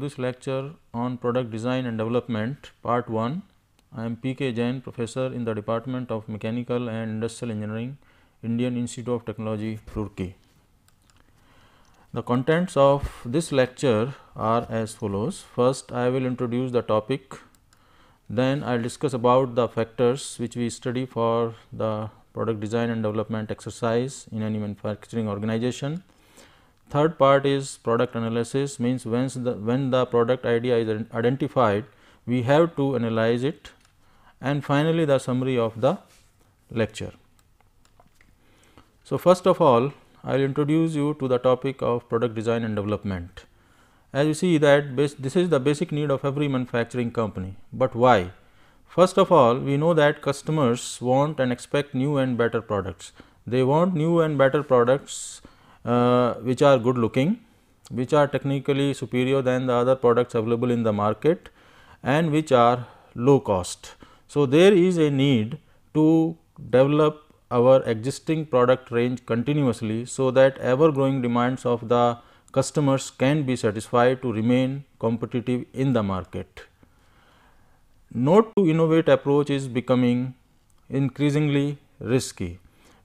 this lecture on product design and development part 1. I am P. K. Jain, professor in the Department of Mechanical and Industrial Engineering, Indian Institute of Technology, Roorkee. The contents of this lecture are as follows. First, I will introduce the topic, then I will discuss about the factors which we study for the product design and development exercise in any manufacturing organization. Third part is product analysis means when the, when the product idea is identified, we have to analyze it and finally, the summary of the lecture. So, first of all I will introduce you to the topic of product design and development. As you see that this is the basic need of every manufacturing company, but why? First of all, we know that customers want and expect new and better products. They want new and better products uh, which are good looking, which are technically superior than the other products available in the market and which are low cost. So, there is a need to develop our existing product range continuously, so that ever growing demands of the customers can be satisfied to remain competitive in the market. Not to innovate approach is becoming increasingly risky,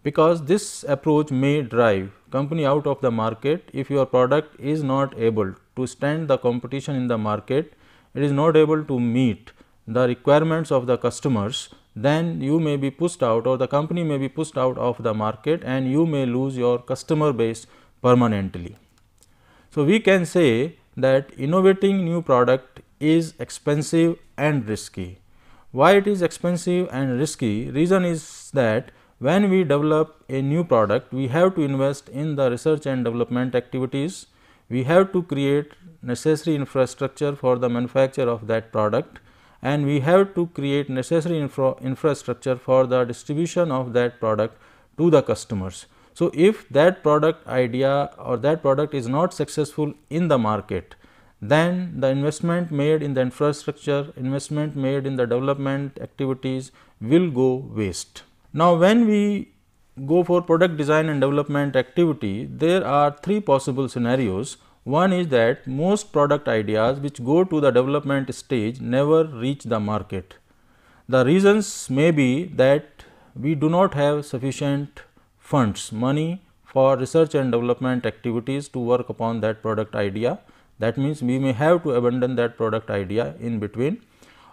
because this approach may drive company out of the market if your product is not able to stand the competition in the market, it is not able to meet the requirements of the customers then you may be pushed out or the company may be pushed out of the market and you may lose your customer base permanently. So, we can say that innovating new product is expensive and risky. Why it is expensive and risky? Reason is that when we develop a new product, we have to invest in the research and development activities. We have to create necessary infrastructure for the manufacture of that product and we have to create necessary infra infrastructure for the distribution of that product to the customers. So, if that product idea or that product is not successful in the market, then the investment made in the infrastructure, investment made in the development activities will go waste. Now, when we go for product design and development activity, there are three possible scenarios. One is that most product ideas which go to the development stage never reach the market. The reasons may be that we do not have sufficient funds, money for research and development activities to work upon that product idea. That means, we may have to abandon that product idea in between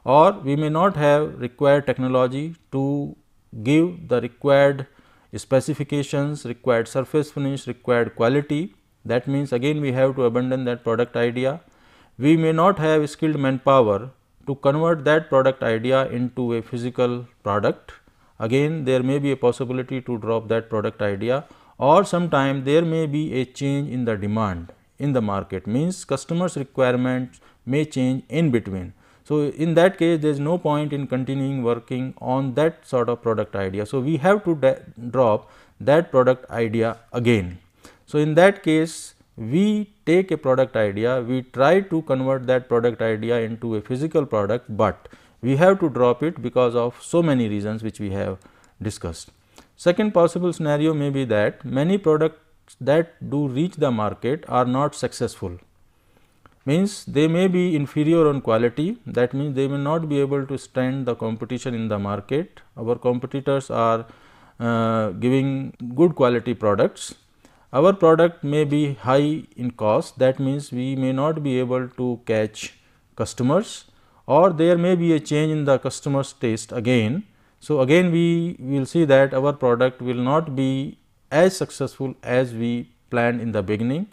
or we may not have required technology to give the required specifications, required surface finish, required quality that means, again we have to abandon that product idea. We may not have skilled manpower to convert that product idea into a physical product. Again there may be a possibility to drop that product idea or sometime there may be a change in the demand in the market means customers requirements may change in between. So, in that case there is no point in continuing working on that sort of product idea. So, we have to drop that product idea again. So, in that case we take a product idea, we try to convert that product idea into a physical product, but we have to drop it because of so many reasons which we have discussed. Second possible scenario may be that many products that do reach the market are not successful means they may be inferior on quality. That means they may not be able to stand the competition in the market. Our competitors are uh, giving good quality products. Our product may be high in cost. That means we may not be able to catch customers or there may be a change in the customer's taste again. So, again we will see that our product will not be as successful as we planned in the beginning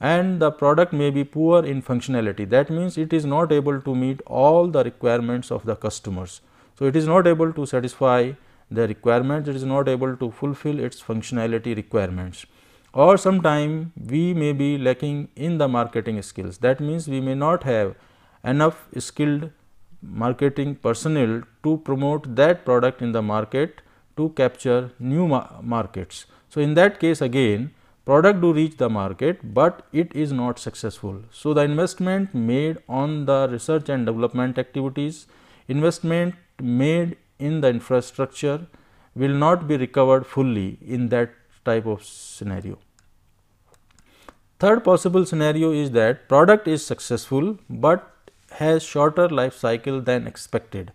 and the product may be poor in functionality that means it is not able to meet all the requirements of the customers. So, it is not able to satisfy the requirements it is not able to fulfill its functionality requirements or sometime we may be lacking in the marketing skills. That means, we may not have enough skilled marketing personnel to promote that product in the market to capture new ma markets. So, in that case again product do reach the market, but it is not successful. So, the investment made on the research and development activities, investment made in the infrastructure will not be recovered fully in that type of scenario. Third possible scenario is that product is successful, but has shorter life cycle than expected.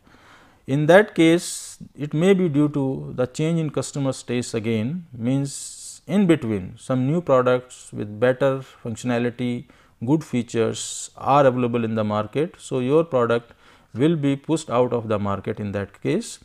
In that case, it may be due to the change in customer taste again means in between some new products with better functionality, good features are available in the market. So, your product will be pushed out of the market in that case.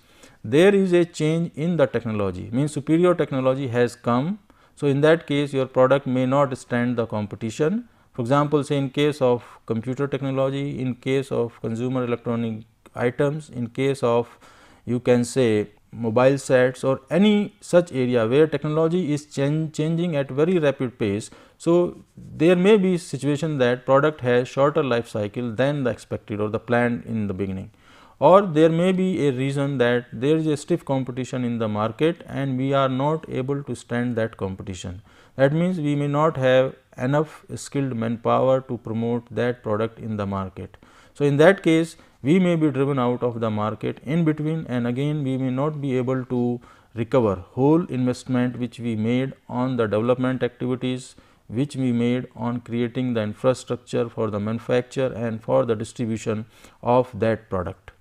There is a change in the technology means superior technology has come so, in that case your product may not stand the competition. For example, say in case of computer technology, in case of consumer electronic items, in case of you can say mobile sets or any such area where technology is change, changing at very rapid pace. So, there may be situation that product has shorter life cycle than the expected or the planned in the beginning or there may be a reason that there is a stiff competition in the market and we are not able to stand that competition. That means, we may not have enough skilled manpower to promote that product in the market. So, in that case we may be driven out of the market in between and again we may not be able to recover whole investment which we made on the development activities which we made on creating the infrastructure for the manufacture and for the distribution of that product.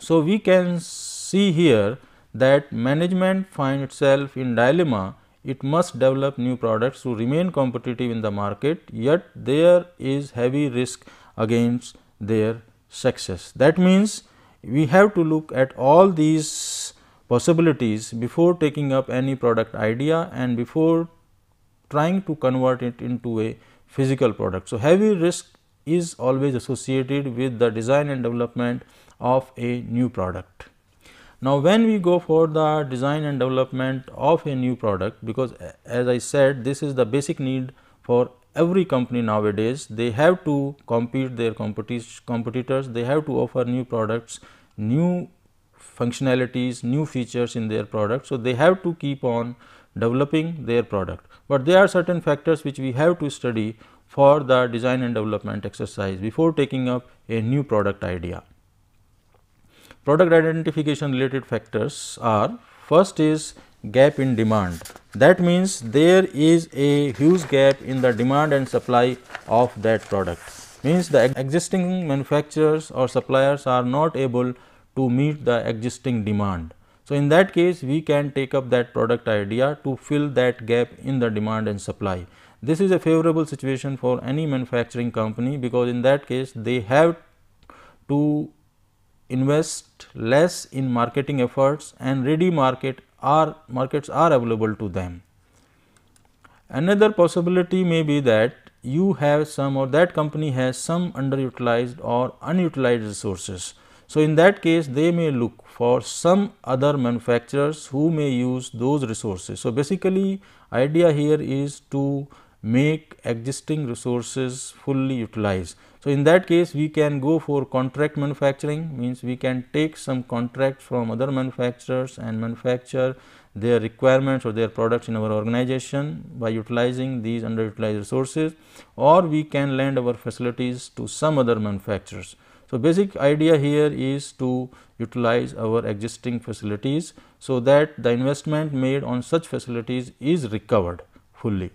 So, we can see here that management find itself in dilemma it must develop new products to remain competitive in the market yet there is heavy risk against their success. That means, we have to look at all these possibilities before taking up any product idea and before trying to convert it into a physical product. So, heavy risk is always associated with the design and development of a new product. Now, when we go for the design and development of a new product, because as I said this is the basic need for every company nowadays, they have to compete their competitors, they have to offer new products, new functionalities, new features in their product. So, they have to keep on developing their product, but there are certain factors which we have to study for the design and development exercise before taking up a new product idea. Product identification related factors are first is gap in demand. That means, there is a huge gap in the demand and supply of that product. Means the existing manufacturers or suppliers are not able to meet the existing demand. So, in that case we can take up that product idea to fill that gap in the demand and supply. This is a favorable situation for any manufacturing company because in that case they have to invest less in marketing efforts and ready market are markets are available to them. Another possibility may be that you have some or that company has some underutilized or unutilized resources. So, in that case they may look for some other manufacturers who may use those resources. So, basically idea here is to make existing resources fully utilized. So, in that case we can go for contract manufacturing means we can take some contracts from other manufacturers and manufacture their requirements or their products in our organization by utilizing these underutilized resources or we can lend our facilities to some other manufacturers. So, basic idea here is to utilize our existing facilities, so that the investment made on such facilities is recovered fully.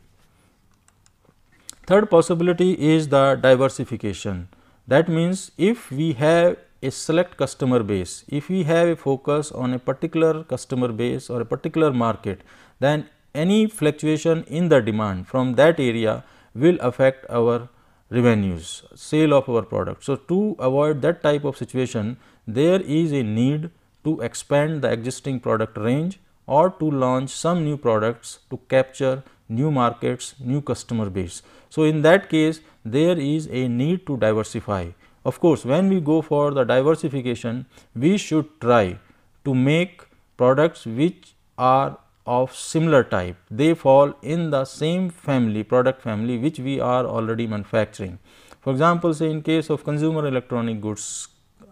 Third possibility is the diversification. That means, if we have a select customer base, if we have a focus on a particular customer base or a particular market, then any fluctuation in the demand from that area will affect our revenues, sale of our product. So, to avoid that type of situation, there is a need to expand the existing product range or to launch some new products to capture new markets, new customer base. So, in that case there is a need to diversify. Of course, when we go for the diversification, we should try to make products which are of similar type. They fall in the same family product family which we are already manufacturing. For example, say in case of consumer electronic goods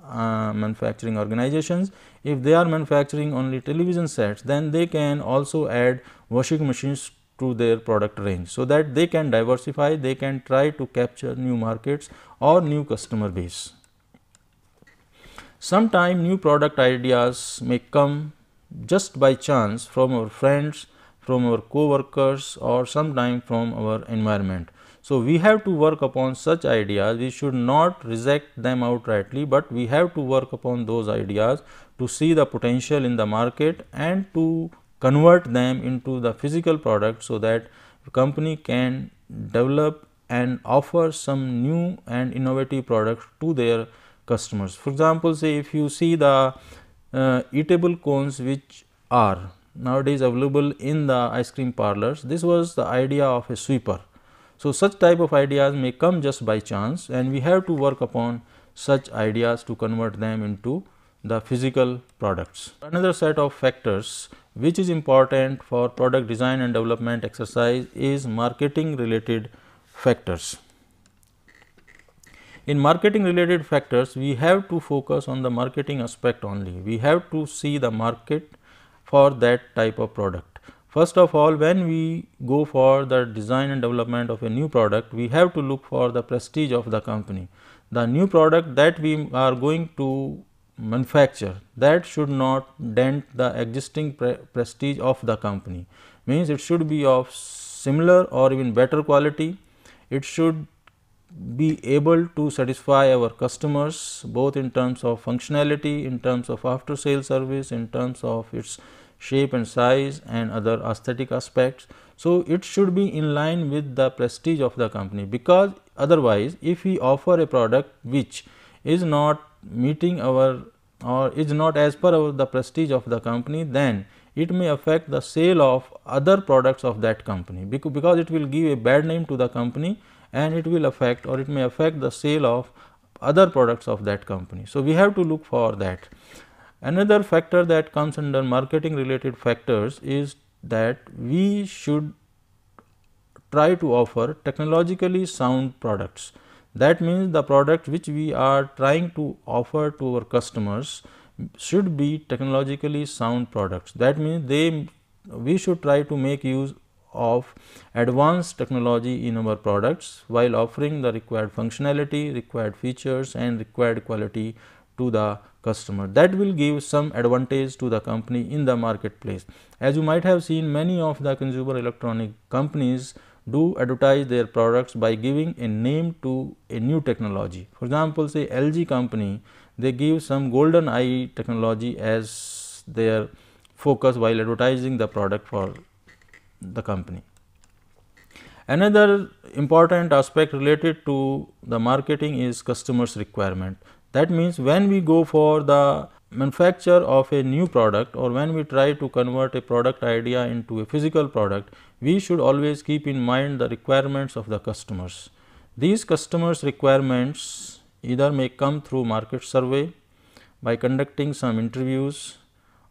uh, manufacturing organizations, if they are manufacturing only television sets, then they can also add washing machines to their product range. So, that they can diversify, they can try to capture new markets or new customer base. Sometime new product ideas may come just by chance from our friends, from our co-workers or sometime from our environment. So, we have to work upon such ideas, we should not reject them outrightly, but we have to work upon those ideas to see the potential in the market and to convert them into the physical product. So, that company can develop and offer some new and innovative products to their customers. For example, say if you see the uh, eatable cones which are nowadays available in the ice cream parlors, this was the idea of a sweeper. So, such type of ideas may come just by chance and we have to work upon such ideas to convert them into the physical products. Another set of factors which is important for product design and development exercise is marketing related factors. In marketing related factors, we have to focus on the marketing aspect only. We have to see the market for that type of product. First of all, when we go for the design and development of a new product, we have to look for the prestige of the company. The new product that we are going to manufacture that should not dent the existing pre prestige of the company. Means it should be of similar or even better quality. It should be able to satisfy our customers both in terms of functionality in terms of after sale service in terms of its shape and size and other aesthetic aspects. So it should be in line with the prestige of the company because otherwise if we offer a product which is not meeting our or is not as per our the prestige of the company then it may affect the sale of other products of that company because it will give a bad name to the company and it will affect or it may affect the sale of other products of that company. So, we have to look for that. Another factor that comes under marketing related factors is that we should try to offer technologically sound products that means, the product which we are trying to offer to our customers should be technologically sound products. That means, they we should try to make use of advanced technology in our products while offering the required functionality, required features and required quality to the customer. That will give some advantage to the company in the marketplace. As you might have seen many of the consumer electronic companies do advertise their products by giving a name to a new technology. For example, say LG company they give some golden eye technology as their focus while advertising the product for the company. Another important aspect related to the marketing is customers requirement. That means, when we go for the manufacture of a new product or when we try to convert a product idea into a physical product, we should always keep in mind the requirements of the customers. These customers requirements either may come through market survey, by conducting some interviews,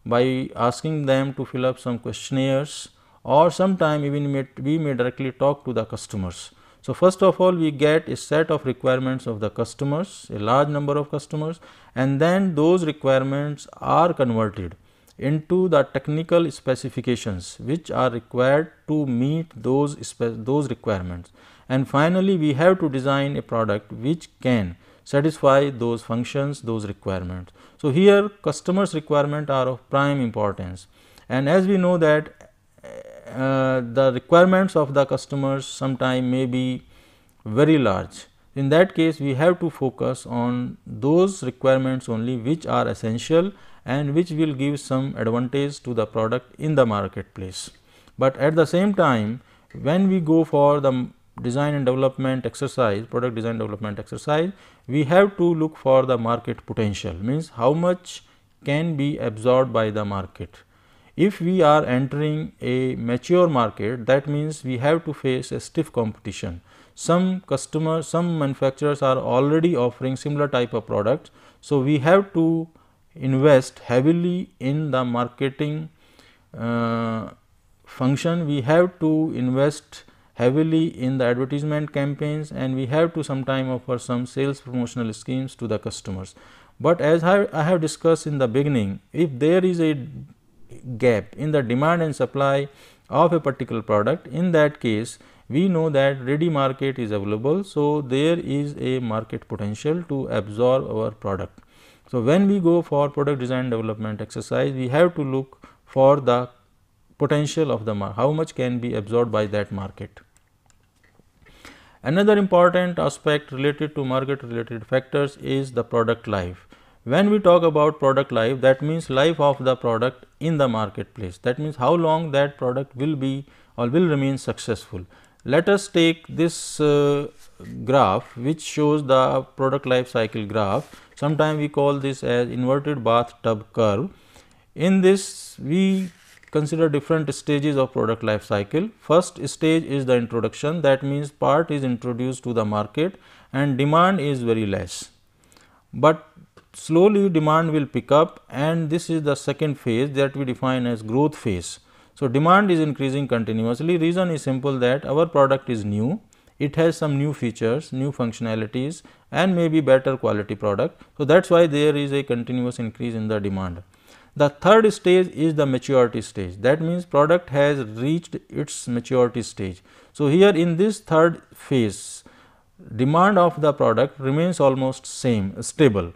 by asking them to fill up some questionnaires or sometime even may, we may directly talk to the customers. So, first of all we get a set of requirements of the customers, a large number of customers and then those requirements are converted into the technical specifications which are required to meet those those requirements. And finally we have to design a product which can satisfy those functions those requirements. So here customers requirement are of prime importance. And as we know that uh, the requirements of the customers sometime may be very large. In that case, we have to focus on those requirements only which are essential and which will give some advantage to the product in the marketplace. But at the same time, when we go for the design and development exercise, product design development exercise, we have to look for the market potential means how much can be absorbed by the market if we are entering a mature market that means we have to face a stiff competition. Some customers, some manufacturers are already offering similar type of products. So, we have to invest heavily in the marketing uh, function, we have to invest heavily in the advertisement campaigns and we have to sometime offer some sales promotional schemes to the customers. But as I, I have discussed in the beginning, if there is a gap in the demand and supply of a particular product in that case we know that ready market is available. So, there is a market potential to absorb our product. So, when we go for product design development exercise we have to look for the potential of the market, how much can be absorbed by that market. Another important aspect related to market related factors is the product life. When we talk about product life that means life of the product in the marketplace that means how long that product will be or will remain successful. Let us take this uh, graph which shows the product life cycle graph sometimes we call this as inverted bathtub curve. In this we consider different stages of product life cycle. First stage is the introduction that means part is introduced to the market and demand is very less, but slowly demand will pick up and this is the second phase that we define as growth phase. So, demand is increasing continuously reason is simple that our product is new it has some new features, new functionalities and maybe better quality product. So, that is why there is a continuous increase in the demand. The third stage is the maturity stage that means product has reached its maturity stage. So, here in this third phase demand of the product remains almost same stable.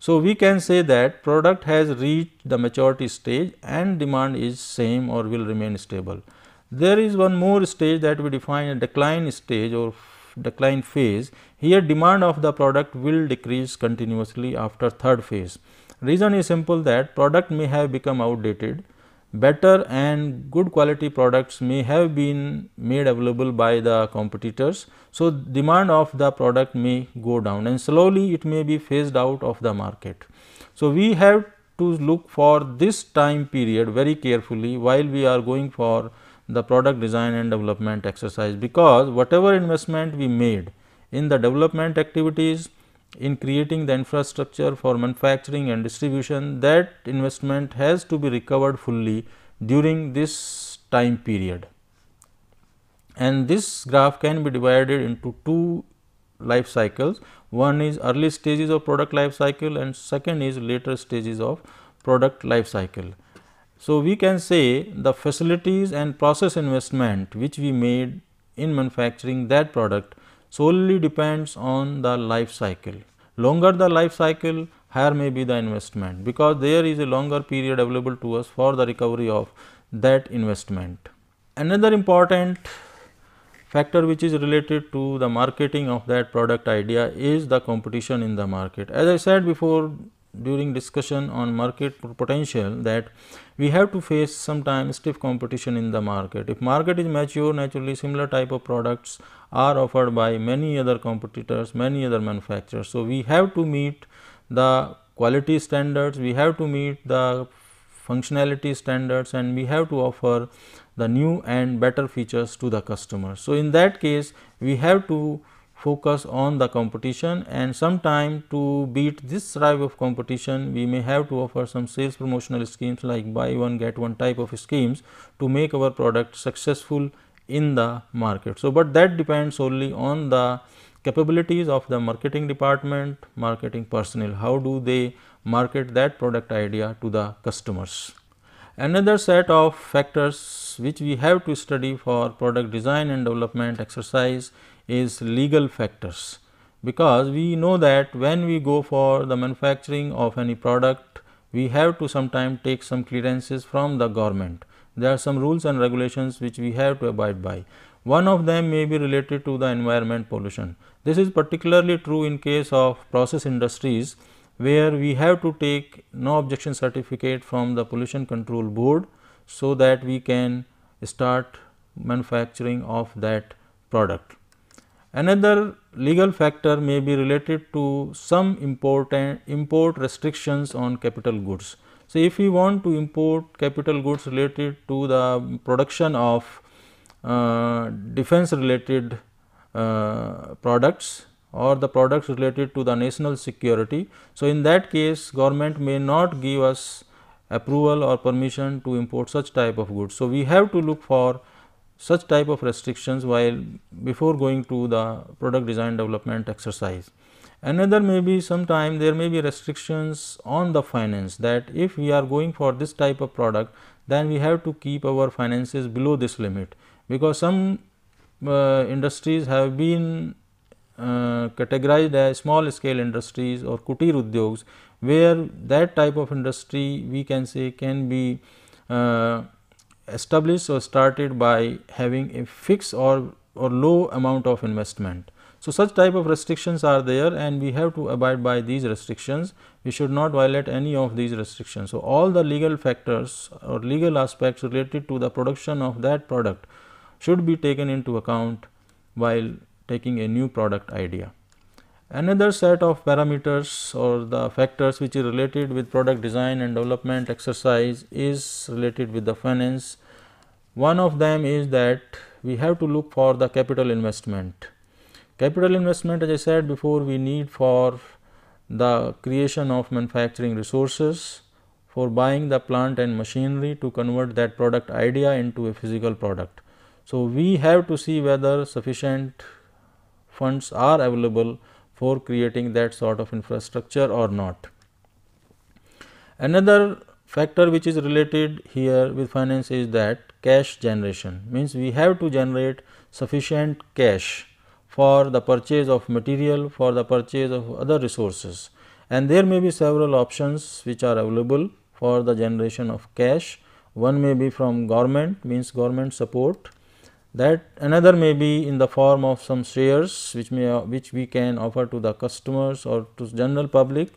So, we can say that product has reached the maturity stage and demand is same or will remain stable. There is one more stage that we define a decline stage or decline phase. Here demand of the product will decrease continuously after third phase. Reason is simple that product may have become outdated, better and good quality products may have been made available by the competitors. So, demand of the product may go down and slowly it may be phased out of the market. So, we have to look for this time period very carefully while we are going for the product design and development exercise because whatever investment we made in the development activities in creating the infrastructure for manufacturing and distribution that investment has to be recovered fully during this time period. And this graph can be divided into two life cycles. One is early stages of product life cycle and second is later stages of product life cycle. So, we can say the facilities and process investment which we made in manufacturing that product solely depends on the life cycle. Longer the life cycle, higher may be the investment, because there is a longer period available to us for the recovery of that investment. Another important factor which is related to the marketing of that product idea is the competition in the market. As I said before during discussion on market potential that we have to face sometimes stiff competition in the market. If market is mature naturally similar type of products are offered by many other competitors, many other manufacturers. So, we have to meet the quality standards, we have to meet the functionality standards and we have to offer the new and better features to the customer. So, in that case we have to focus on the competition and sometime to beat this type of competition we may have to offer some sales promotional schemes like buy one get one type of schemes to make our product successful in the market. So, but that depends only on the capabilities of the marketing department, marketing personnel, how do they market that product idea to the customers. Another set of factors which we have to study for product design and development exercise is legal factors because we know that when we go for the manufacturing of any product we have to sometime take some clearances from the government. There are some rules and regulations which we have to abide by. One of them may be related to the environment pollution. This is particularly true in case of process industries where we have to take no objection certificate from the pollution control board so that we can start manufacturing of that product. Another legal factor may be related to some important import restrictions on capital goods. So, if we want to import capital goods related to the production of uh, defense related uh, products or the products related to the national security. So, in that case government may not give us approval or permission to import such type of goods. So, we have to look for such type of restrictions while before going to the product design development exercise. Another may be sometime there may be restrictions on the finance that if we are going for this type of product then we have to keep our finances below this limit because some uh, industries have been uh, categorized as small scale industries or kutir udyogs where that type of industry we can say can be uh, established or started by having a fixed or, or low amount of investment. So, such type of restrictions are there and we have to abide by these restrictions. We should not violate any of these restrictions. So, all the legal factors or legal aspects related to the production of that product should be taken into account while taking a new product idea. Another set of parameters or the factors which is related with product design and development exercise is related with the finance. One of them is that we have to look for the capital investment Capital investment as I said before we need for the creation of manufacturing resources for buying the plant and machinery to convert that product idea into a physical product. So, we have to see whether sufficient funds are available for creating that sort of infrastructure or not. Another factor which is related here with finance is that cash generation means we have to generate sufficient cash for the purchase of material, for the purchase of other resources and there may be several options which are available for the generation of cash. One may be from government means government support that another may be in the form of some shares which may which we can offer to the customers or to general public.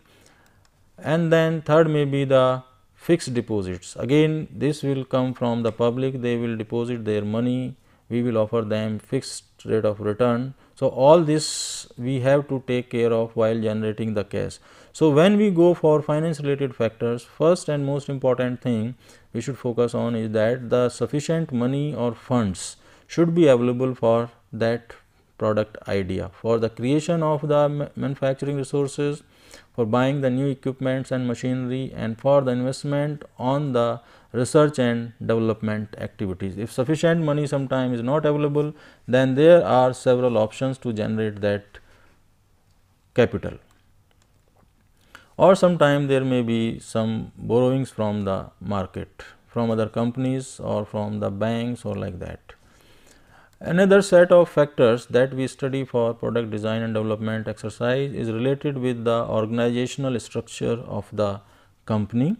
And then third may be the fixed deposits. Again this will come from the public. They will deposit their money. We will offer them fixed rate of return. So, all this we have to take care of while generating the cash. So, when we go for finance related factors first and most important thing we should focus on is that the sufficient money or funds should be available for that product idea for the creation of the manufacturing resources for buying the new equipments and machinery and for the investment on the research and development activities. If sufficient money sometime is not available, then there are several options to generate that capital or sometime there may be some borrowings from the market from other companies or from the banks or like that. Another set of factors that we study for product design and development exercise is related with the organizational structure of the company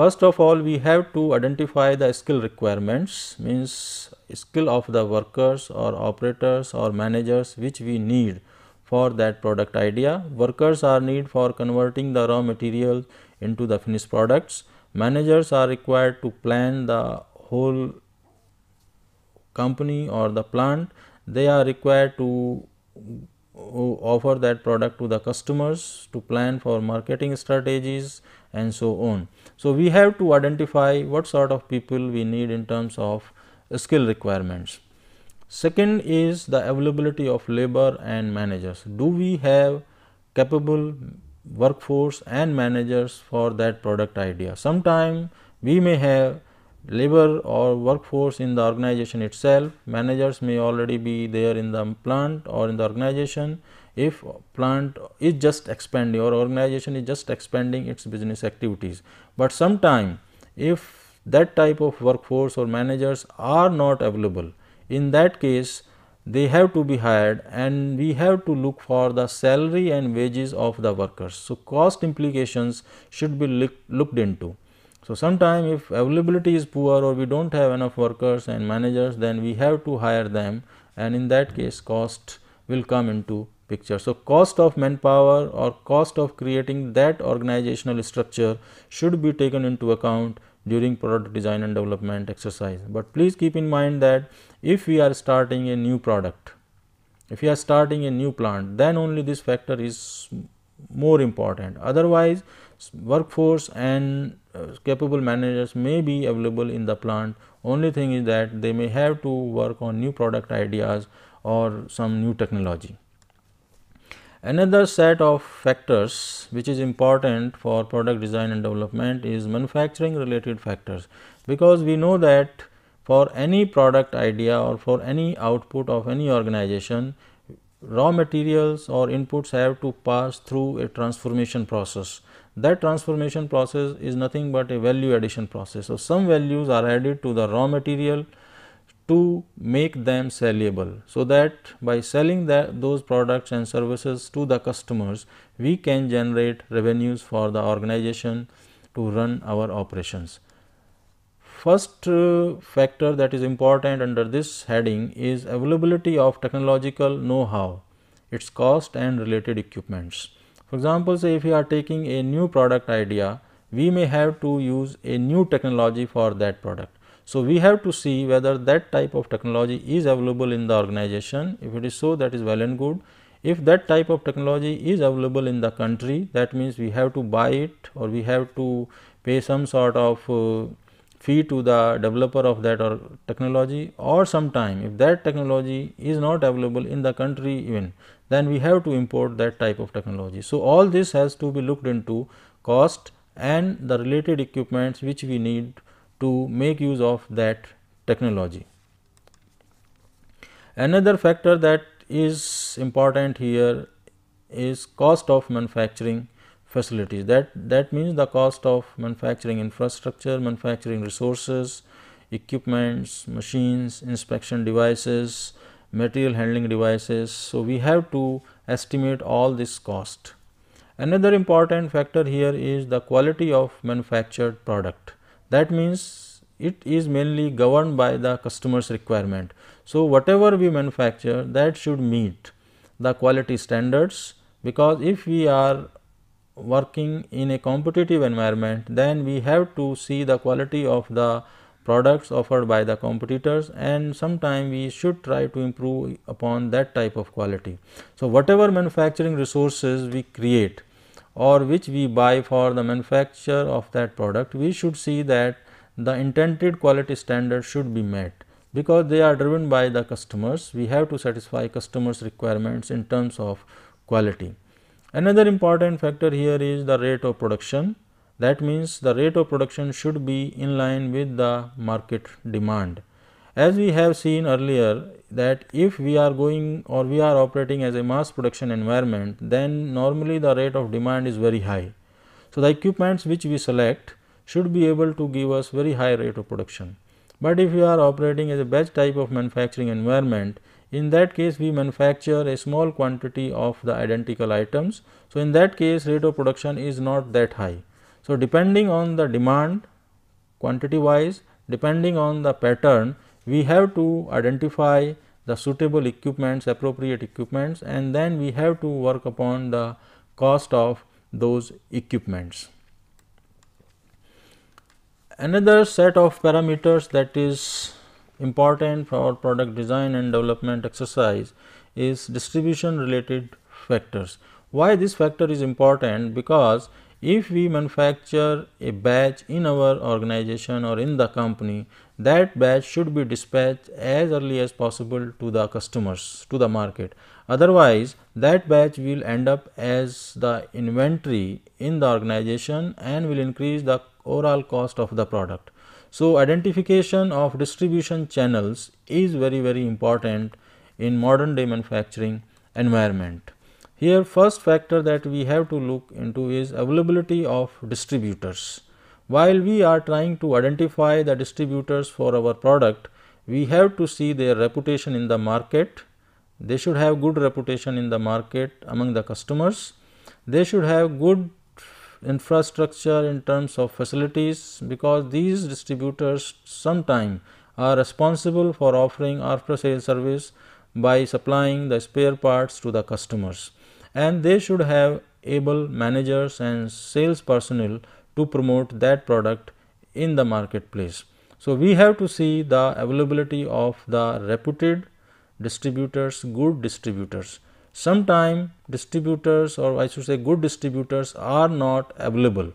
First of all, we have to identify the skill requirements means skill of the workers or operators or managers which we need for that product idea. Workers are need for converting the raw material into the finished products. Managers are required to plan the whole company or the plant. They are required to offer that product to the customers to plan for marketing strategies and so on. So, we have to identify what sort of people we need in terms of skill requirements. Second is the availability of labor and managers. Do we have capable workforce and managers for that product idea? Sometime we may have labor or workforce in the organization itself, managers may already be there in the plant or in the organization if plant is just expanding or organization is just expanding its business activities. But sometime if that type of workforce or managers are not available, in that case they have to be hired and we have to look for the salary and wages of the workers. So, cost implications should be look, looked into. So, sometime if availability is poor or we do not have enough workers and managers then we have to hire them and in that case cost will come into picture. So, cost of manpower or cost of creating that organizational structure should be taken into account during product design and development exercise. But please keep in mind that if we are starting a new product, if we are starting a new plant, then only this factor is more important. Otherwise, workforce and uh, capable managers may be available in the plant. Only thing is that they may have to work on new product ideas or some new technology. Another set of factors which is important for product design and development is manufacturing related factors, because we know that for any product idea or for any output of any organization, raw materials or inputs have to pass through a transformation process. That transformation process is nothing but a value addition process. So, some values are added to the raw material to make them sellable. So, that by selling that those products and services to the customers, we can generate revenues for the organization to run our operations. First uh, factor that is important under this heading is availability of technological know-how, its cost and related equipments. For example, say if we are taking a new product idea, we may have to use a new technology for that product. So, we have to see whether that type of technology is available in the organization. If it is so that is well and good. If that type of technology is available in the country that means we have to buy it or we have to pay some sort of uh, fee to the developer of that or technology or sometime if that technology is not available in the country even then we have to import that type of technology. So, all this has to be looked into cost and the related equipments which we need to make use of that technology. Another factor that is important here is cost of manufacturing facilities that that means the cost of manufacturing infrastructure, manufacturing resources, equipments, machines, inspection devices, material handling devices. So, we have to estimate all this cost. Another important factor here is the quality of manufactured product. That means, it is mainly governed by the customer's requirement. So, whatever we manufacture that should meet the quality standards because if we are working in a competitive environment then we have to see the quality of the products offered by the competitors and sometime we should try to improve upon that type of quality. So, whatever manufacturing resources we create or which we buy for the manufacture of that product, we should see that the intended quality standard should be met because they are driven by the customers. We have to satisfy customers requirements in terms of quality. Another important factor here is the rate of production that means the rate of production should be in line with the market demand. As we have seen earlier that if we are going or we are operating as a mass production environment then normally the rate of demand is very high. So, the equipments which we select should be able to give us very high rate of production. But if we are operating as a batch type of manufacturing environment in that case, we manufacture a small quantity of the identical items. So, in that case rate of production is not that high. So, depending on the demand quantity wise, depending on the pattern, we have to identify the suitable equipments, appropriate equipments and then we have to work upon the cost of those equipments. Another set of parameters that is important for product design and development exercise is distribution related factors. Why this factor is important? Because if we manufacture a batch in our organization or in the company, that batch should be dispatched as early as possible to the customers, to the market. Otherwise, that batch will end up as the inventory in the organization and will increase the overall cost of the product. So, identification of distribution channels is very very important in modern day manufacturing environment. Here first factor that we have to look into is availability of distributors. While we are trying to identify the distributors for our product, we have to see their reputation in the market. They should have good reputation in the market among the customers. They should have good infrastructure in terms of facilities because these distributors sometime are responsible for offering after sales service by supplying the spare parts to the customers and they should have able managers and sales personnel to promote that product in the marketplace. So, we have to see the availability of the reputed distributors, good distributors Sometime distributors or I should say good distributors are not available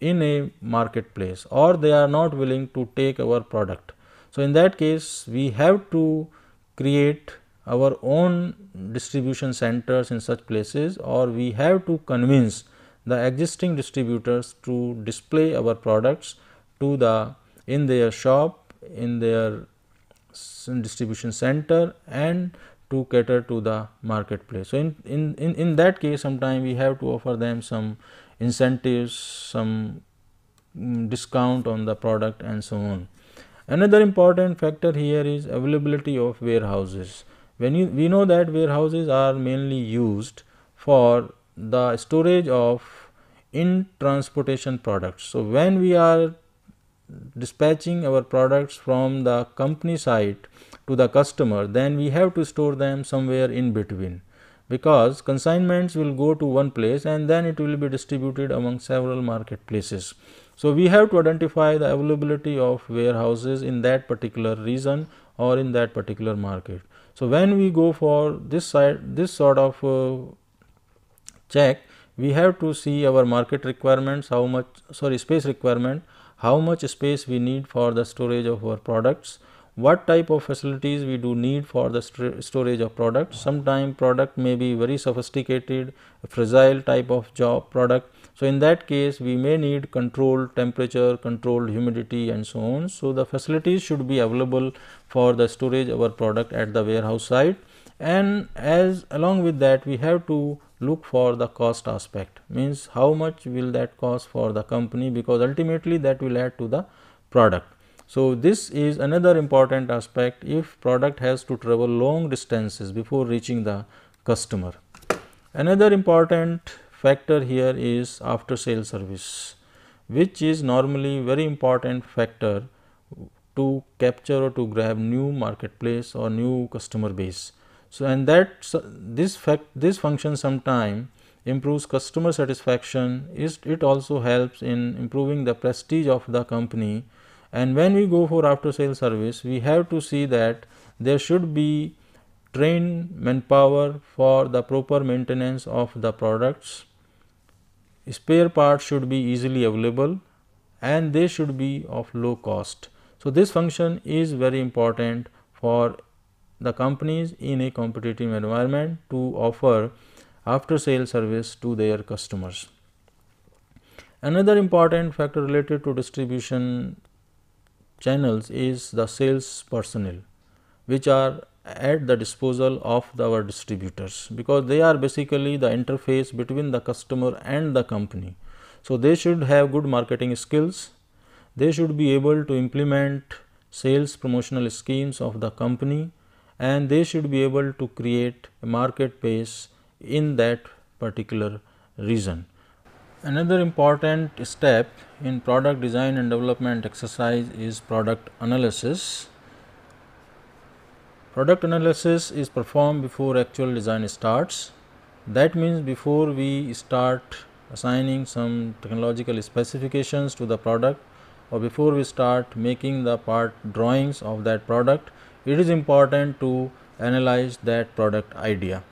in a marketplace or they are not willing to take our product. So, in that case we have to create our own distribution centers in such places or we have to convince the existing distributors to display our products to the in their shop in their distribution center and to cater to the marketplace. So, in, in, in, in that case sometime we have to offer them some incentives, some um, discount on the product and so on. Another important factor here is availability of warehouses. When you, we know that warehouses are mainly used for the storage of in transportation products. So, when we are dispatching our products from the company site to the customer, then we have to store them somewhere in between because consignments will go to one place and then it will be distributed among several marketplaces. So, we have to identify the availability of warehouses in that particular region or in that particular market. So, when we go for this side this sort of uh, check we have to see our market requirements how much sorry space requirement how much space we need for the storage of our products what type of facilities we do need for the storage of products. Sometime product may be very sophisticated, fragile type of job product. So, in that case we may need controlled temperature, controlled humidity and so on. So, the facilities should be available for the storage of our product at the warehouse site and as along with that we have to look for the cost aspect means how much will that cost for the company because ultimately that will add to the product. So, this is another important aspect if product has to travel long distances before reaching the customer. Another important factor here is after sale service which is normally very important factor to capture or to grab new marketplace or new customer base. So, and that this fact this function sometime improves customer satisfaction is it also helps in improving the prestige of the company and when we go for after sale service we have to see that there should be trained manpower for the proper maintenance of the products spare parts should be easily available and they should be of low cost. So, this function is very important for the companies in a competitive environment to offer after sale service to their customers. Another important factor related to distribution channels is the sales personnel which are at the disposal of the, our distributors because they are basically the interface between the customer and the company. So, they should have good marketing skills, they should be able to implement sales promotional schemes of the company and they should be able to create a market base in that particular region. Another important step in product design and development exercise is product analysis. Product analysis is performed before actual design starts. That means before we start assigning some technological specifications to the product or before we start making the part drawings of that product, it is important to analyze that product idea.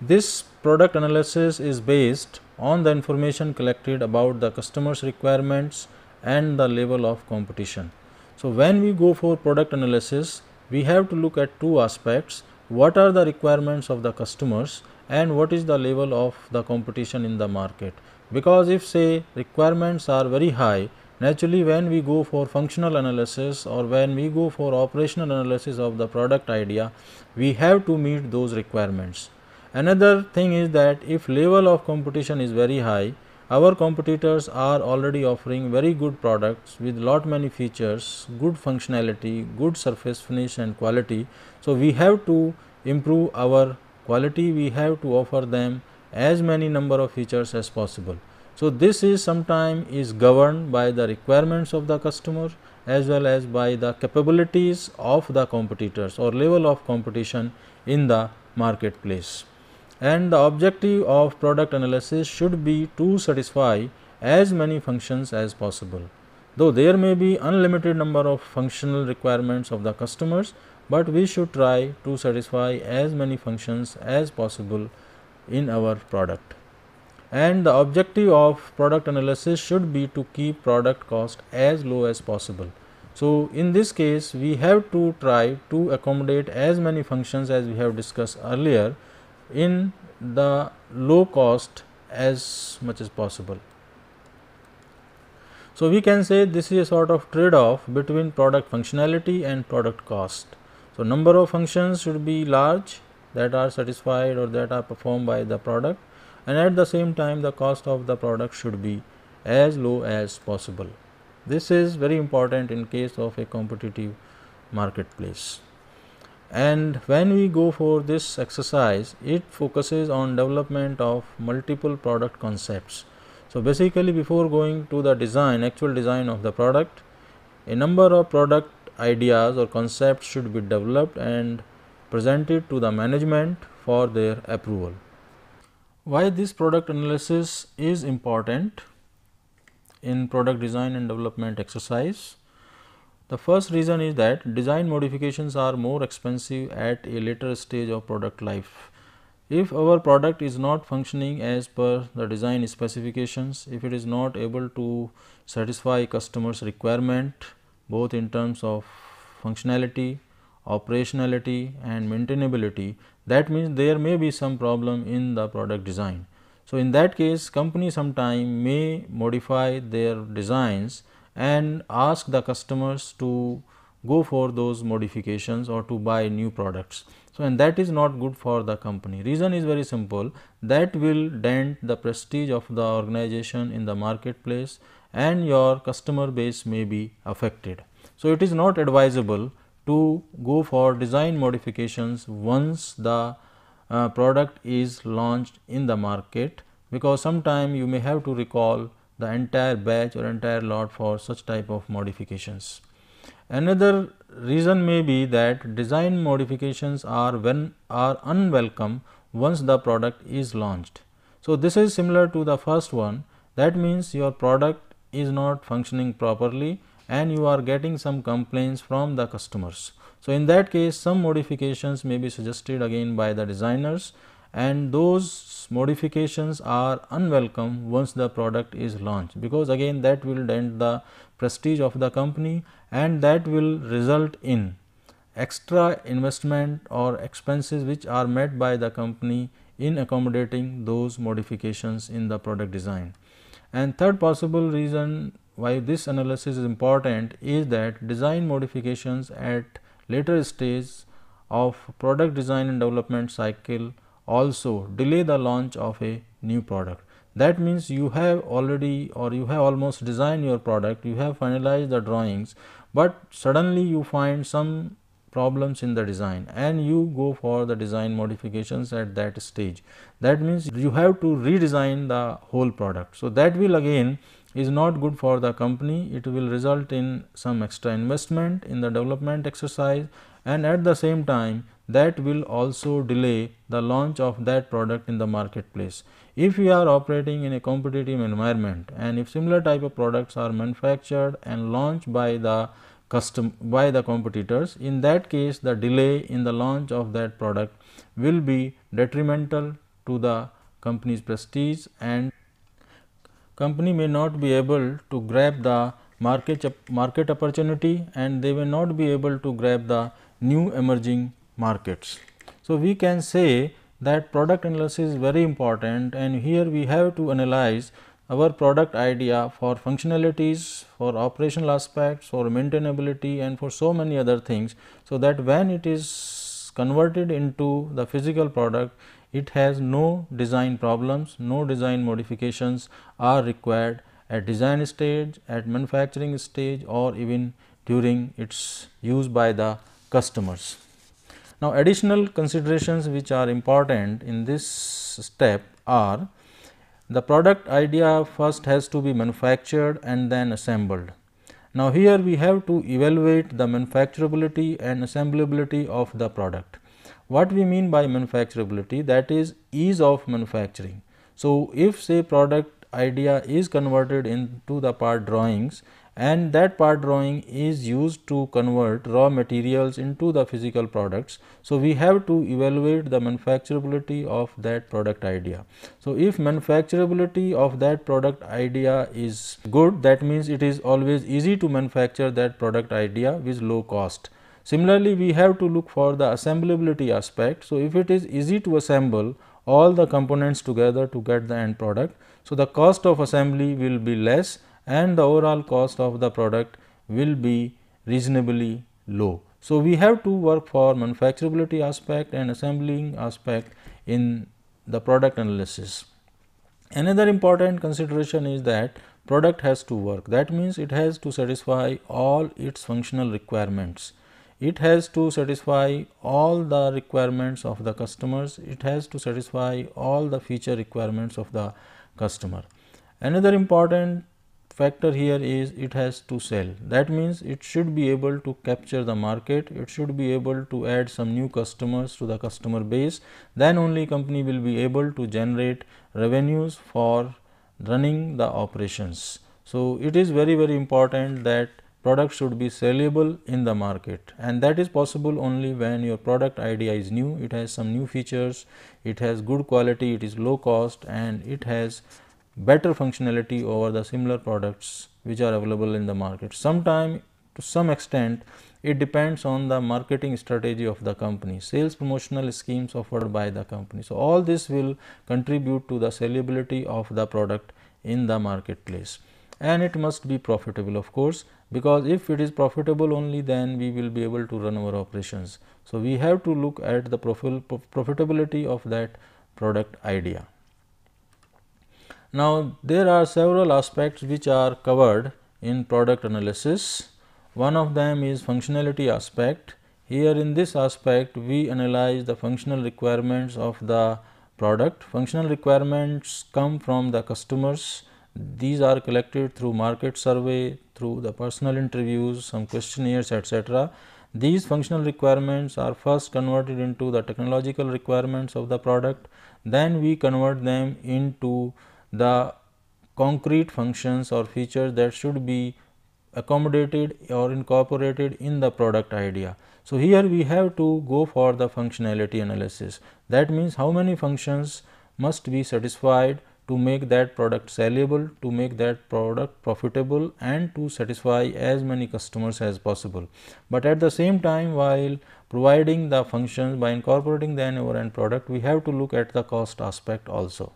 This product analysis is based on the information collected about the customer's requirements and the level of competition. So, when we go for product analysis, we have to look at two aspects what are the requirements of the customers and what is the level of the competition in the market. Because if say requirements are very high, naturally when we go for functional analysis or when we go for operational analysis of the product idea, we have to meet those requirements. Another thing is that if level of competition is very high, our competitors are already offering very good products with lot many features, good functionality, good surface finish and quality. So, we have to improve our quality, we have to offer them as many number of features as possible. So, this is sometime is governed by the requirements of the customer as well as by the capabilities of the competitors or level of competition in the marketplace and the objective of product analysis should be to satisfy as many functions as possible. Though there may be unlimited number of functional requirements of the customers, but we should try to satisfy as many functions as possible in our product. And the objective of product analysis should be to keep product cost as low as possible. So, in this case we have to try to accommodate as many functions as we have discussed earlier in the low cost as much as possible. So, we can say this is a sort of trade off between product functionality and product cost. So, number of functions should be large that are satisfied or that are performed by the product and at the same time the cost of the product should be as low as possible. This is very important in case of a competitive marketplace and when we go for this exercise it focuses on development of multiple product concepts. So, basically before going to the design actual design of the product a number of product ideas or concepts should be developed and presented to the management for their approval. Why this product analysis is important in product design and development exercise? The first reason is that design modifications are more expensive at a later stage of product life. If our product is not functioning as per the design specifications, if it is not able to satisfy customers requirement both in terms of functionality, operationality and maintainability that means there may be some problem in the product design. So, in that case company sometime may modify their designs and ask the customers to go for those modifications or to buy new products. So, and that is not good for the company. Reason is very simple that will dent the prestige of the organization in the marketplace and your customer base may be affected. So, it is not advisable to go for design modifications once the uh, product is launched in the market because sometime you may have to recall the entire batch or entire lot for such type of modifications. Another reason may be that design modifications are when are unwelcome once the product is launched. So, this is similar to the first one that means your product is not functioning properly and you are getting some complaints from the customers. So, in that case some modifications may be suggested again by the designers and those modifications are unwelcome once the product is launched because again that will dent the prestige of the company and that will result in extra investment or expenses which are met by the company in accommodating those modifications in the product design. And third possible reason why this analysis is important is that design modifications at later stage of product design and development cycle also delay the launch of a new product. That means, you have already or you have almost designed your product, you have finalized the drawings, but suddenly you find some problems in the design and you go for the design modifications at that stage. That means, you have to redesign the whole product. So, that will again is not good for the company, it will result in some extra investment in the development exercise and at the same time that will also delay the launch of that product in the marketplace. If we are operating in a competitive environment and if similar type of products are manufactured and launched by the custom by the competitors, in that case the delay in the launch of that product will be detrimental to the company's prestige and company may not be able to grab the market market opportunity and they may not be able to grab the new emerging markets. So, we can say that product analysis is very important and here we have to analyze our product idea for functionalities, for operational aspects, for maintainability and for so many other things. So, that when it is converted into the physical product, it has no design problems, no design modifications are required at design stage, at manufacturing stage or even during its use by the customers. Now, additional considerations which are important in this step are the product idea first has to be manufactured and then assembled. Now, here we have to evaluate the manufacturability and assemblability of the product. What we mean by manufacturability that is ease of manufacturing. So, if say product idea is converted into the part drawings and that part drawing is used to convert raw materials into the physical products. So, we have to evaluate the manufacturability of that product idea. So, if manufacturability of that product idea is good that means it is always easy to manufacture that product idea with low cost. Similarly, we have to look for the assemblability aspect. So, if it is easy to assemble all the components together to get the end product. So, the cost of assembly will be less and the overall cost of the product will be reasonably low. So, we have to work for manufacturability aspect and assembling aspect in the product analysis. Another important consideration is that product has to work that means it has to satisfy all its functional requirements. It has to satisfy all the requirements of the customers, it has to satisfy all the feature requirements of the customer Another important factor here is it has to sell. That means it should be able to capture the market. It should be able to add some new customers to the customer base. Then only company will be able to generate revenues for running the operations. So it is very very important that product should be sellable in the market. And that is possible only when your product idea is new. It has some new features. It has good quality. It is low cost. And it has better functionality over the similar products which are available in the market. Sometime to some extent it depends on the marketing strategy of the company, sales promotional schemes offered by the company. So, all this will contribute to the sellability of the product in the marketplace and it must be profitable of course, because if it is profitable only then we will be able to run our operations. So, we have to look at the profitability of that product idea. Now, there are several aspects which are covered in product analysis. One of them is functionality aspect. Here in this aspect, we analyze the functional requirements of the product. Functional requirements come from the customers. These are collected through market survey, through the personal interviews, some questionnaires, etc. These functional requirements are first converted into the technological requirements of the product. Then we convert them into the concrete functions or features that should be accommodated or incorporated in the product idea. So, here we have to go for the functionality analysis that means how many functions must be satisfied to make that product sellable, to make that product profitable and to satisfy as many customers as possible. But at the same time while providing the functions by incorporating the end product, we have to look at the cost aspect also.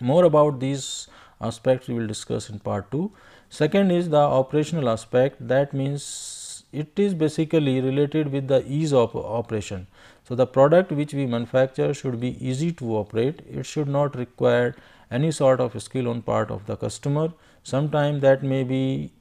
More about these aspects we will discuss in part 2. Second is the operational aspect that means it is basically related with the ease of operation. So, the product which we manufacture should be easy to operate, it should not require any sort of skill on part of the customer. Sometimes that may be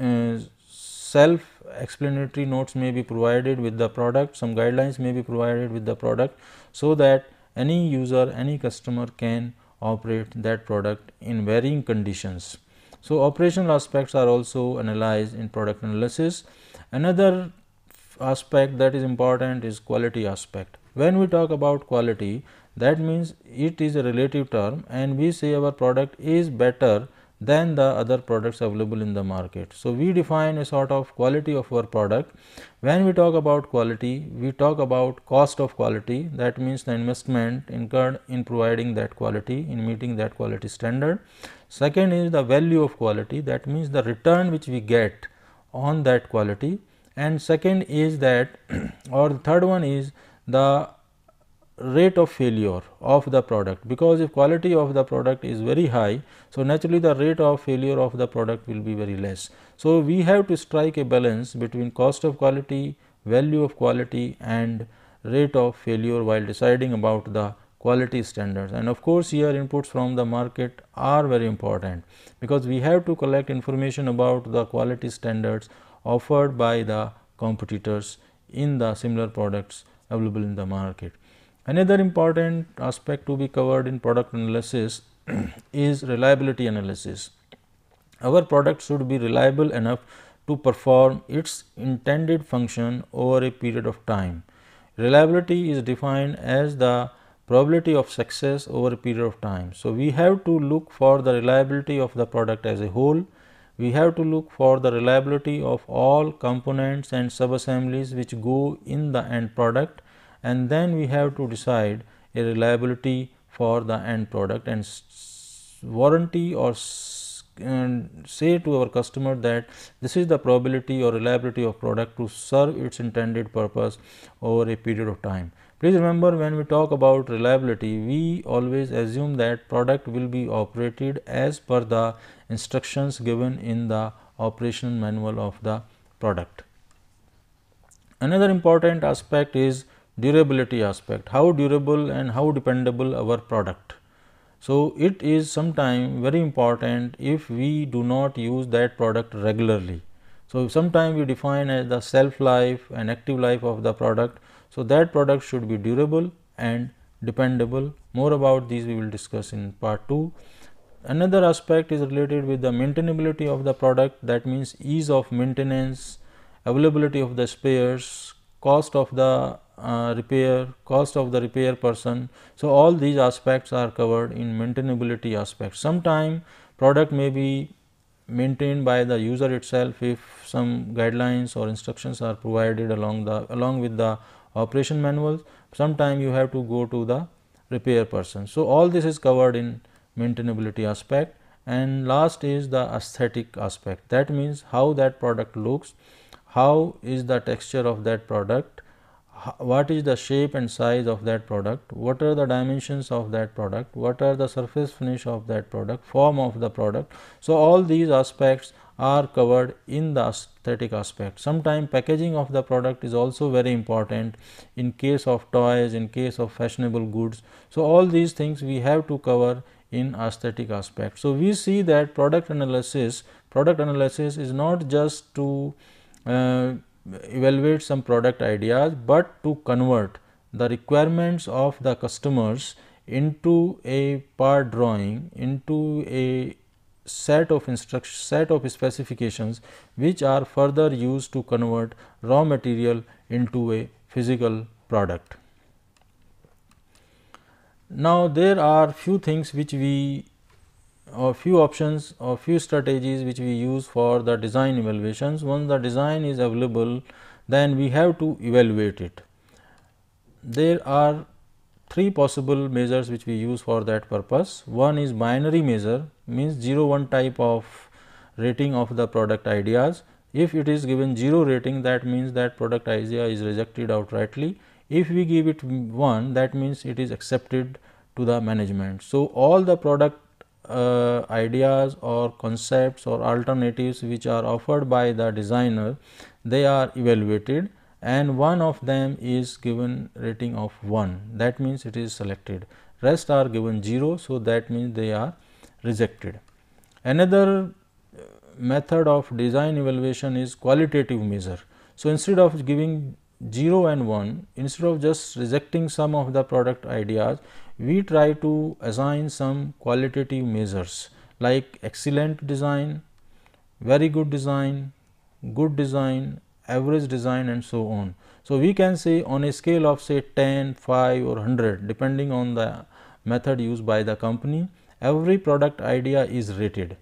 uh, self explanatory notes may be provided with the product, some guidelines may be provided with the product. So, that any user, any customer can operate that product in varying conditions. So, operational aspects are also analyzed in product analysis. Another aspect that is important is quality aspect. When we talk about quality that means it is a relative term and we say our product is better than the other products available in the market. So, we define a sort of quality of our product. When we talk about quality, we talk about cost of quality that means the investment incurred in providing that quality in meeting that quality standard. Second is the value of quality that means the return which we get on that quality and second is that or the third one is the rate of failure of the product because if quality of the product is very high. So, naturally the rate of failure of the product will be very less. So, we have to strike a balance between cost of quality, value of quality and rate of failure while deciding about the quality standards and of course, here inputs from the market are very important because we have to collect information about the quality standards offered by the competitors in the similar products available in the market. Another important aspect to be covered in product analysis is reliability analysis. Our product should be reliable enough to perform its intended function over a period of time. Reliability is defined as the probability of success over a period of time. So, we have to look for the reliability of the product as a whole. We have to look for the reliability of all components and subassemblies which go in the end product and then we have to decide a reliability for the end product and warranty or say to our customer that this is the probability or reliability of product to serve its intended purpose over a period of time. Please remember when we talk about reliability, we always assume that product will be operated as per the instructions given in the operation manual of the product. Another important aspect is durability aspect, how durable and how dependable our product. So, it is sometime very important if we do not use that product regularly. So, sometime we define as the shelf life and active life of the product. So, that product should be durable and dependable. More about these we will discuss in part 2. another aspect is related with the maintainability of the product that means ease of maintenance, availability of the spares, cost of the uh, repair, cost of the repair person. So, all these aspects are covered in maintainability aspects. Sometime product may be maintained by the user itself if some guidelines or instructions are provided along the along with the operation manuals. Sometime you have to go to the repair person. So, all this is covered in maintainability aspect and last is the aesthetic aspect that means how that product looks, how is the texture of that product, what is the shape and size of that product, what are the dimensions of that product, what are the surface finish of that product, form of the product. So, all these aspects are covered in the aesthetic aspect. Sometimes packaging of the product is also very important in case of toys, in case of fashionable goods. So, all these things we have to cover in aesthetic aspect. So, we see that product analysis, product analysis is not just to uh, evaluate some product ideas, but to convert the requirements of the customers into a part drawing into a set of set of specifications which are further used to convert raw material into a physical product. Now, there are few things which we or few options or few strategies which we use for the design evaluations. Once the design is available, then we have to evaluate it. There are three possible measures which we use for that purpose. One is binary measure means 0 1 type of rating of the product ideas. If it is given 0 rating that means that product idea is rejected outrightly. If we give it 1 that means it is accepted to the management. So, all the product uh, ideas or concepts or alternatives which are offered by the designer they are evaluated and one of them is given rating of 1 that means it is selected. Rest are given 0 so that means they are rejected. Another uh, method of design evaluation is qualitative measure. So instead of giving 0 and 1 instead of just rejecting some of the product ideas we try to assign some qualitative measures like excellent design, very good design, good design, average design and so on. So, we can say on a scale of say 10, 5 or 100 depending on the method used by the company, every product idea is rated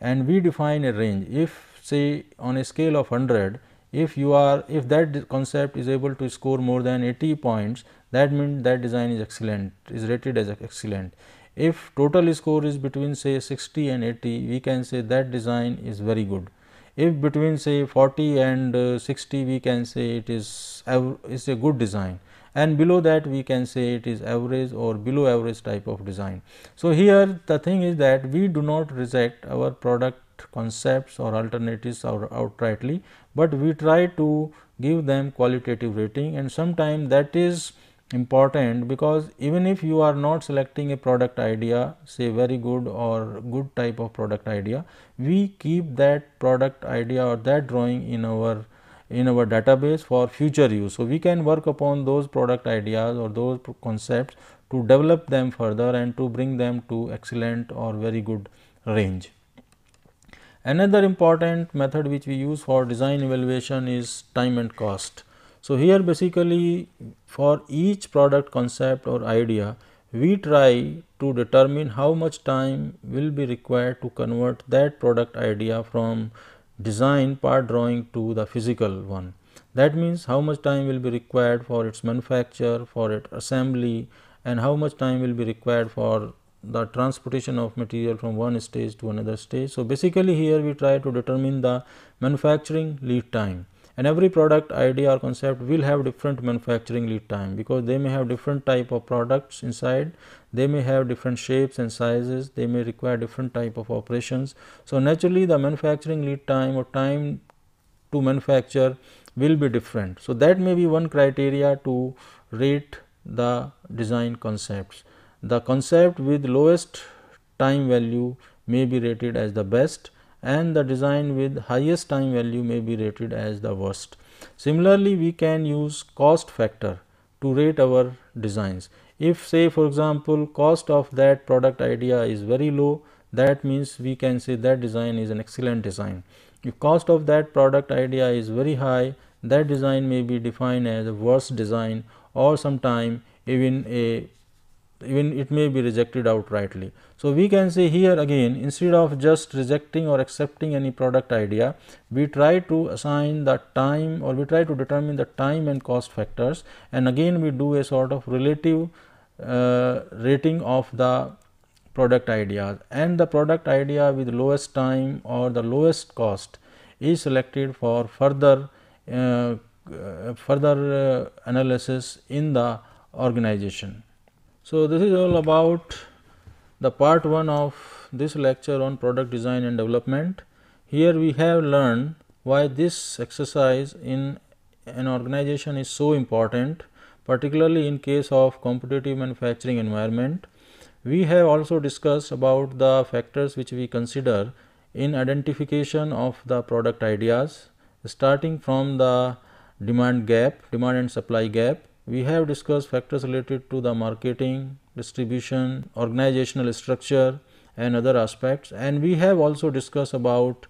and we define a range. If say on a scale of 100, if you are if that concept is able to score more than 80 points, that means that design is excellent is rated as excellent. If total score is between say 60 and 80 we can say that design is very good. If between say 40 and uh, 60 we can say it is is a good design and below that we can say it is average or below average type of design. So, here the thing is that we do not reject our product concepts or alternatives or outrightly, but we try to give them qualitative rating and sometimes that is important because even if you are not selecting a product idea say very good or good type of product idea we keep that product idea or that drawing in our in our database for future use. So, we can work upon those product ideas or those concepts to develop them further and to bring them to excellent or very good range. Another important method which we use for design evaluation is time and cost. So, here basically for each product concept or idea we try to determine how much time will be required to convert that product idea from design part drawing to the physical one. That means, how much time will be required for its manufacture, for its assembly and how much time will be required for the transportation of material from one stage to another stage. So, basically here we try to determine the manufacturing lead time and every product idea or concept will have different manufacturing lead time because they may have different type of products inside. They may have different shapes and sizes. They may require different type of operations. So naturally the manufacturing lead time or time to manufacture will be different. So that may be one criteria to rate the design concepts. The concept with lowest time value may be rated as the best and the design with highest time value may be rated as the worst. Similarly, we can use cost factor to rate our designs. If say for example, cost of that product idea is very low, that means we can say that design is an excellent design. If cost of that product idea is very high, that design may be defined as a worst design or sometime even a even it may be rejected outrightly. So, we can say here again instead of just rejecting or accepting any product idea, we try to assign the time or we try to determine the time and cost factors and again we do a sort of relative uh, rating of the product ideas and the product idea with lowest time or the lowest cost is selected for further uh, further uh, analysis in the organization. So, this is all about the part 1 of this lecture on product design and development. Here we have learned why this exercise in an organization is so important particularly in case of competitive manufacturing environment. We have also discussed about the factors which we consider in identification of the product ideas starting from the demand gap, demand and supply gap we have discussed factors related to the marketing, distribution, organizational structure and other aspects and we have also discussed about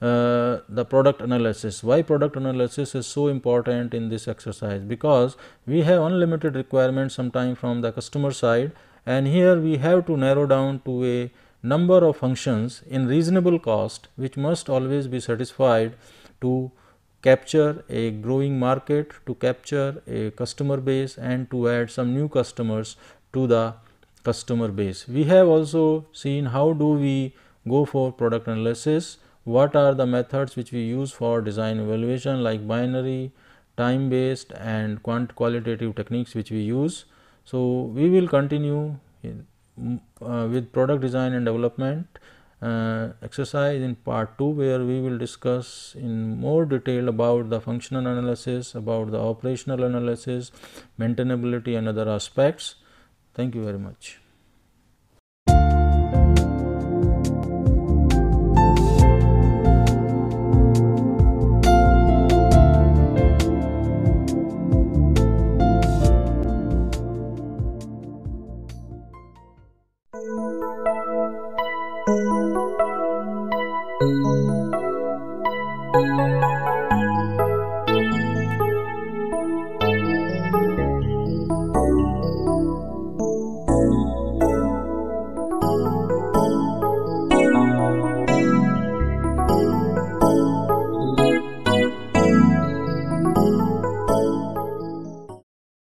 uh, the product analysis. Why product analysis is so important in this exercise? Because we have unlimited requirements sometimes from the customer side and here we have to narrow down to a number of functions in reasonable cost which must always be satisfied to capture a growing market, to capture a customer base and to add some new customers to the customer base. We have also seen how do we go for product analysis, what are the methods which we use for design evaluation like binary, time based and quant qualitative techniques which we use. So, we will continue in, uh, with product design and development uh, exercise in part 2 where we will discuss in more detail about the functional analysis, about the operational analysis, maintainability and other aspects. Thank you very much.